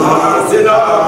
Marcela.